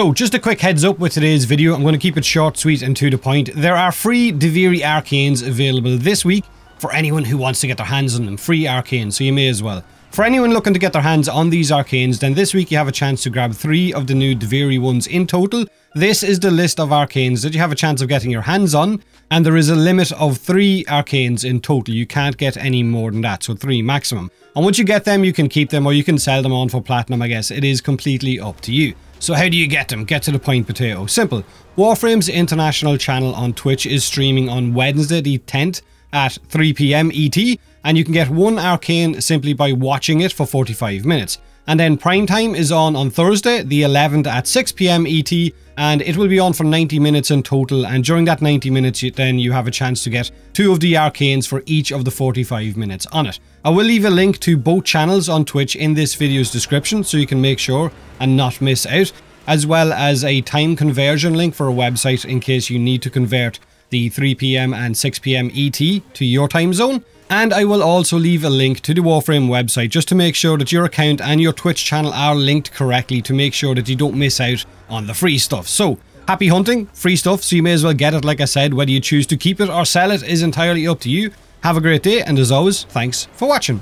So, just a quick heads up with today's video. I'm going to keep it short, sweet, and to the point. There are free Duviri Arcanes available this week for anyone who wants to get their hands on them. Free Arcanes, so you may as well. For anyone looking to get their hands on these Arcanes, then this week you have a chance to grab three of the new Duviri ones in total. This is the list of Arcanes that you have a chance of getting your hands on, and there is a limit of three Arcanes in total. You can't get any more than that, so three maximum. And once you get them, you can keep them or you can sell them on for Platinum, I guess. It is completely up to you. So how do you get them? Get to the point, potato. Simple. Warframe's international channel on Twitch is streaming on Wednesday the 10th at 3pm ET, and you can get one arcane simply by watching it for 45 minutes. And then prime time is on on Thursday, the 11th at 6pm ET, and it will be on for 90 minutes in total. And during that 90 minutes, then you have a chance to get two of the arcanes for each of the 45 minutes on it. I will leave a link to both channels on Twitch in this video's description so you can make sure and not miss out, as well as a time conversion link for a website in case you need to convert the 3pm and 6pm ET to your time zone. And I will also leave a link to the Warframe website just to make sure that your account and your Twitch channel are linked correctly to make sure that you don't miss out on the free stuff. So, happy hunting, free stuff, so you may as well get it like I said. Whether you choose to keep it or sell it is entirely up to you. Have a great day, and as always, thanks for watching.